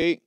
Eight.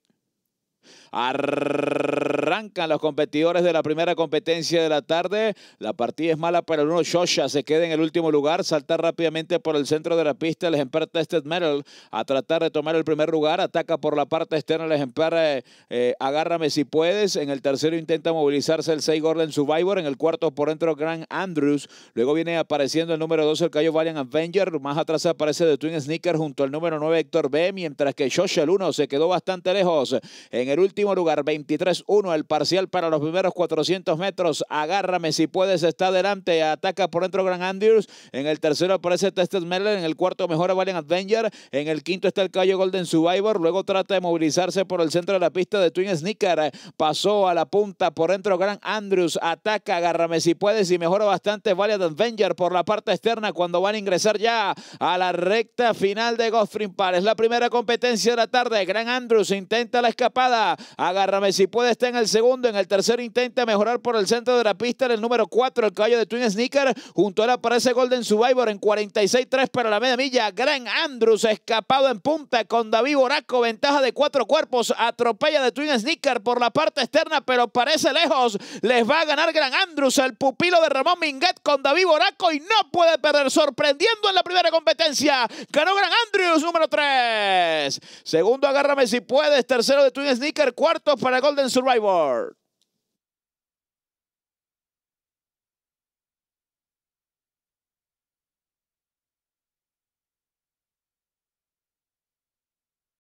Arrancan los competidores de la primera competencia de la tarde. La partida es mala para el uno. Shosha se queda en el último lugar. Saltar rápidamente por el centro de la pista. El ejemplar Tested Metal a tratar de tomar el primer lugar. Ataca por la parte externa el ejemplar eh, eh, Agárrame si puedes. En el tercero intenta movilizarse el 6 Gordon Survivor. En el cuarto por dentro Grand Andrews. Luego viene apareciendo el número 2 el Cayo Valiant Avenger. Más atrás aparece The Twin Sneaker junto al número 9 Héctor B. Mientras que Shosha el 1 se quedó bastante lejos. En el último lugar 23-1 el parcial para los primeros 400 metros. Agárrame si puedes, está adelante. Ataca por dentro Grand Andrews. En el tercero aparece Tested Merlin. En el cuarto mejora Valiant Avenger. En el quinto está el Cayo Golden Survivor. Luego trata de movilizarse por el centro de la pista de Twin Sneaker. Pasó a la punta por dentro Grand Andrews. Ataca, agárrame si puedes y mejora bastante Valiant Avenger por la parte externa cuando van a ingresar ya a la recta final de Godfrey. Es la primera competencia de la tarde. Grand Andrews intenta la escapada. Agárrame si puede, está en el segundo. En el tercero intenta mejorar por el centro de la pista. En el número 4, el caballo de Twin Sneaker. Junto a él aparece Golden Survivor en 46-3 para la media milla. Gran Andrews escapado en punta con David Boraco. Ventaja de cuatro cuerpos. Atropella de Twin Sneaker por la parte externa, pero parece lejos. Les va a ganar Gran Andrews, el pupilo de Ramón Minguet con David Boraco y no puede perder. Sorprendiendo en la primera competencia. Ganó Gran Andrews, número 3. Segundo, agárrame si puedes. Tercero de Twin Sneaker. Cuarto para Golden Survivor.